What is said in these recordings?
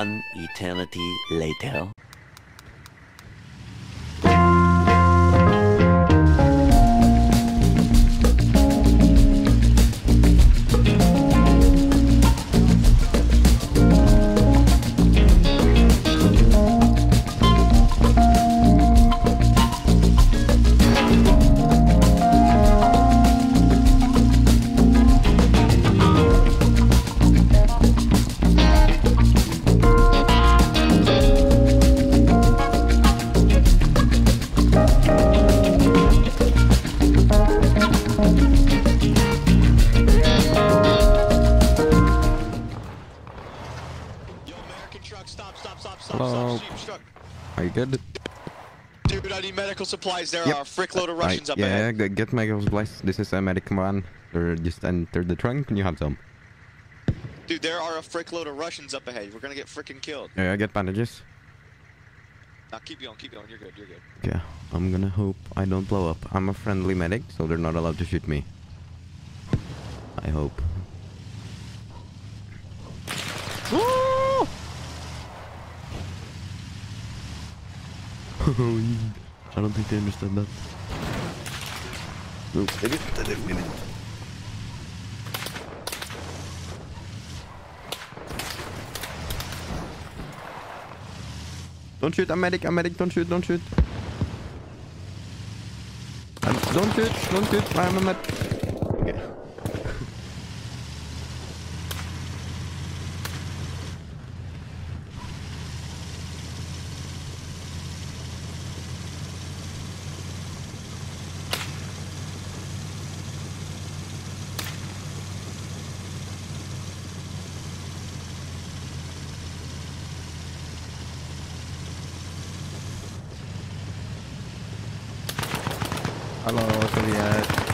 One eternity later. Stop, stop, stop, stop, Hello. stop, sheep. Are you good? Dude, I need medical supplies. There Yep. are a frickload of Russians Right, up yeah, ahead. g- get medical supplies. This is a medic one. Or just entered the trunk and you have some. Dude, there are a frickload of Russians up ahead. We're gonna get frickin' killed. Yeah, I get bandages. Now keep going, keep going. You're good, you're good. Yeah, I'm gonna hope I don't blow up. I'm a friendly medic, so they're not allowed to shoot me. I hope. I don't think they understood that. They didn't. They didn't. Don't shoot, I'm medic, I'm medic, don't shoot, don't shoot. Um, don't shoot, don't shoot, I'm a med. 哈喽，这边。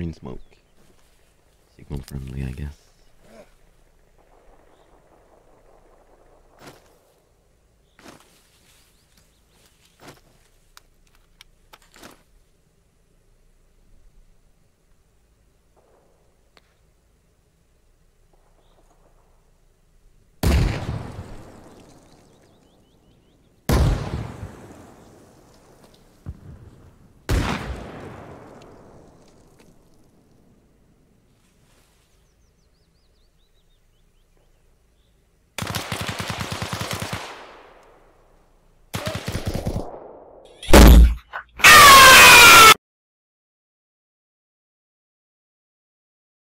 Green smoke? Signal friendly, I guess.